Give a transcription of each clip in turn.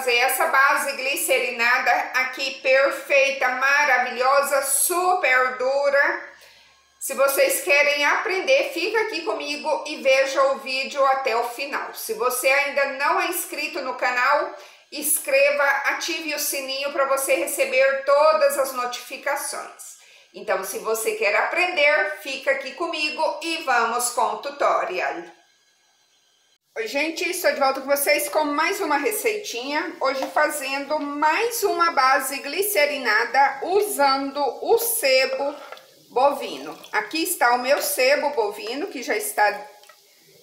fazer essa base glicerinada aqui perfeita, maravilhosa, super dura. Se vocês querem aprender, fica aqui comigo e veja o vídeo até o final. Se você ainda não é inscrito no canal, inscreva, ative o sininho para você receber todas as notificações. Então, se você quer aprender, fica aqui comigo e vamos com o tutorial. Oi gente, estou de volta com vocês com mais uma receitinha, hoje fazendo mais uma base glicerinada usando o sebo bovino. Aqui está o meu sebo bovino que já está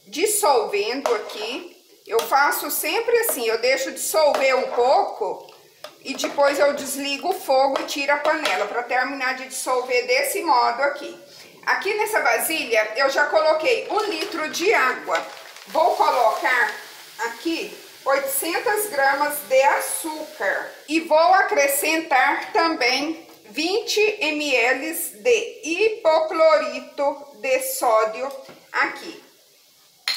dissolvendo aqui. Eu faço sempre assim, eu deixo dissolver um pouco e depois eu desligo o fogo e tiro a panela para terminar de dissolver desse modo aqui. Aqui nessa vasilha eu já coloquei um litro de água. Vou colocar aqui 800 gramas de açúcar e vou acrescentar também 20 ml de hipoclorito de sódio aqui.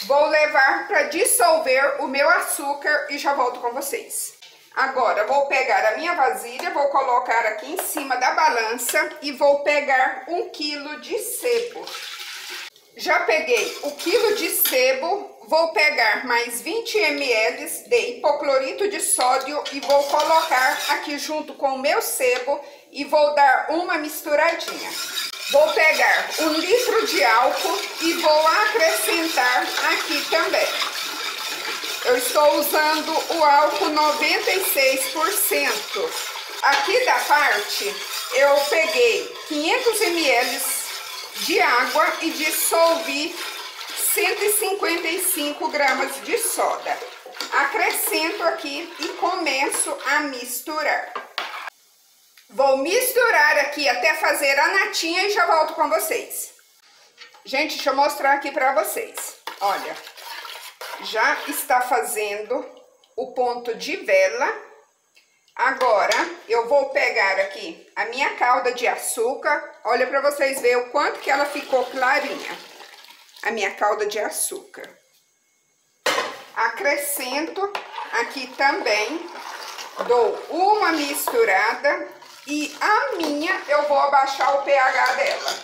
Vou levar para dissolver o meu açúcar e já volto com vocês. Agora, vou pegar a minha vasilha, vou colocar aqui em cima da balança e vou pegar um quilo de sebo. Já peguei o quilo de sebo, vou pegar mais 20 ml de hipoclorito de sódio e vou colocar aqui junto com o meu sebo e vou dar uma misturadinha. Vou pegar um litro de álcool e vou acrescentar aqui também. Eu estou usando o álcool 96%. Aqui da parte, eu peguei 500 ml de água e dissolvi 155 gramas de soda. Acrescento aqui e começo a misturar. Vou misturar aqui até fazer a natinha e já volto com vocês. Gente, deixa eu mostrar aqui pra vocês. Olha, já está fazendo o ponto de vela. Agora, eu vou pegar aqui a minha calda de açúcar. Olha pra vocês verem o quanto que ela ficou clarinha a minha calda de açúcar. Acrescento aqui também, dou uma misturada e a minha eu vou abaixar o pH dela.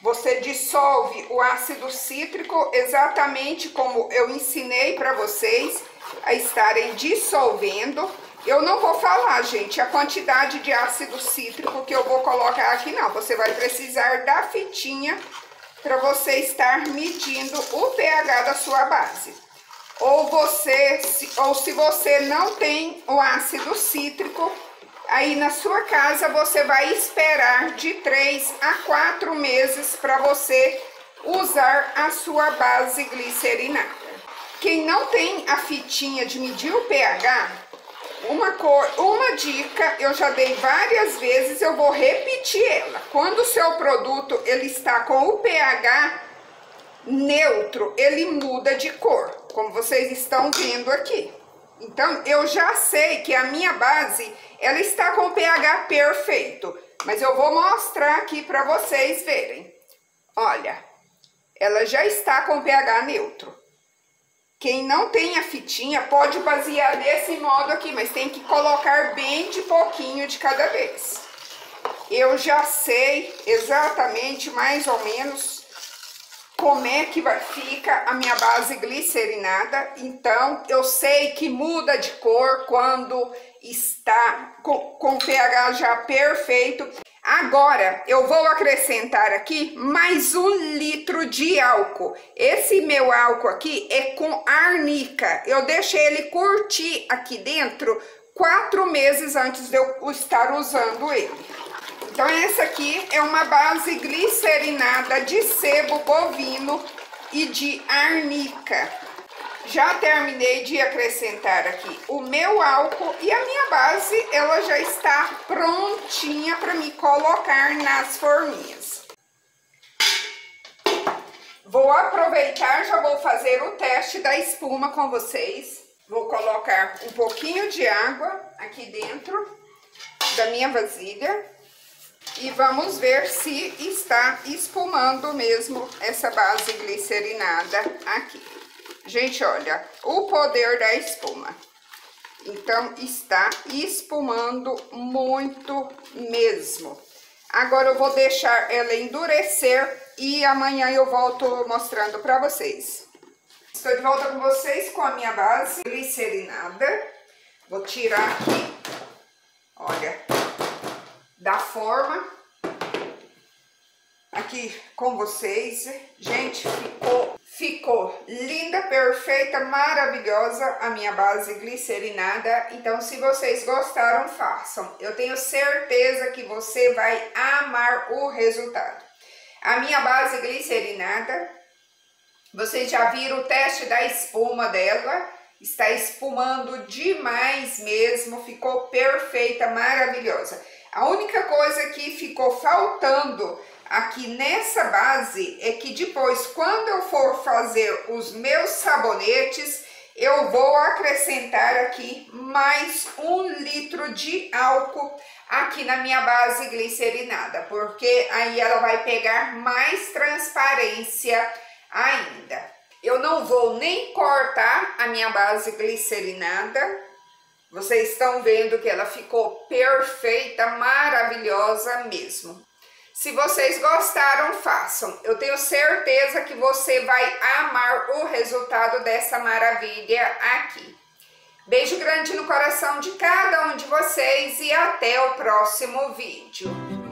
Você dissolve o ácido cítrico exatamente como eu ensinei para vocês a estarem dissolvendo. Eu não vou falar, gente, a quantidade de ácido cítrico que eu vou colocar aqui, não. Você vai precisar da fitinha para você estar medindo o pH da sua base. Ou você, ou se você não tem o ácido cítrico, aí na sua casa você vai esperar de 3 a 4 meses para você usar a sua base glicerinada. Quem não tem a fitinha de medir o pH, uma, cor, uma dica, eu já dei várias vezes, eu vou repetir ela. Quando o seu produto ele está com o pH neutro, ele muda de cor, como vocês estão vendo aqui. Então, eu já sei que a minha base, ela está com o pH perfeito, mas eu vou mostrar aqui para vocês verem. Olha, ela já está com pH neutro. Quem não tem a fitinha pode basear desse modo aqui, mas tem que colocar bem de pouquinho de cada vez. Eu já sei exatamente, mais ou menos, como é que vai, fica a minha base glicerinada. Então, eu sei que muda de cor quando está com, com pH já perfeito. Agora, eu vou acrescentar aqui mais um litro de álcool. Esse meu álcool aqui é com arnica. Eu deixei ele curtir aqui dentro quatro meses antes de eu estar usando ele. Então, essa aqui é uma base glicerinada de sebo bovino e de arnica. Já terminei de acrescentar aqui o meu álcool e a minha base, ela já está prontinha para me colocar nas forminhas. Vou aproveitar, já fazer o teste da espuma com vocês. Vou colocar um pouquinho de água aqui dentro da minha vasilha e vamos ver se está espumando mesmo essa base glicerinada aqui. Gente, olha, o poder da espuma. Então, está espumando muito mesmo. Agora eu vou deixar ela endurecer e amanhã eu volto mostrando para vocês. Estou de volta com vocês com a minha base glicerinada. Vou tirar aqui, olha, da forma aqui com vocês. Gente, ficou, ficou linda, perfeita, maravilhosa a minha base glicerinada. Então, se vocês gostaram, façam. Eu tenho certeza que você vai amar o resultado. A minha base glicerinada, vocês já viram o teste da espuma dela. Está espumando demais mesmo, ficou perfeita, maravilhosa. A única coisa que ficou faltando aqui nessa base é que depois, quando eu for fazer os meus sabonetes, eu vou acrescentar aqui mais um litro de álcool aqui na minha base glicerinada, porque aí ela vai pegar mais transparência ainda. Eu não vou nem cortar a minha base glicerinada, vocês estão vendo que ela ficou perfeita, maravilhosa mesmo. Se vocês gostaram, façam. Eu tenho certeza que você vai amar o resultado dessa maravilha aqui. Beijo grande no coração de cada um de vocês e até o próximo vídeo.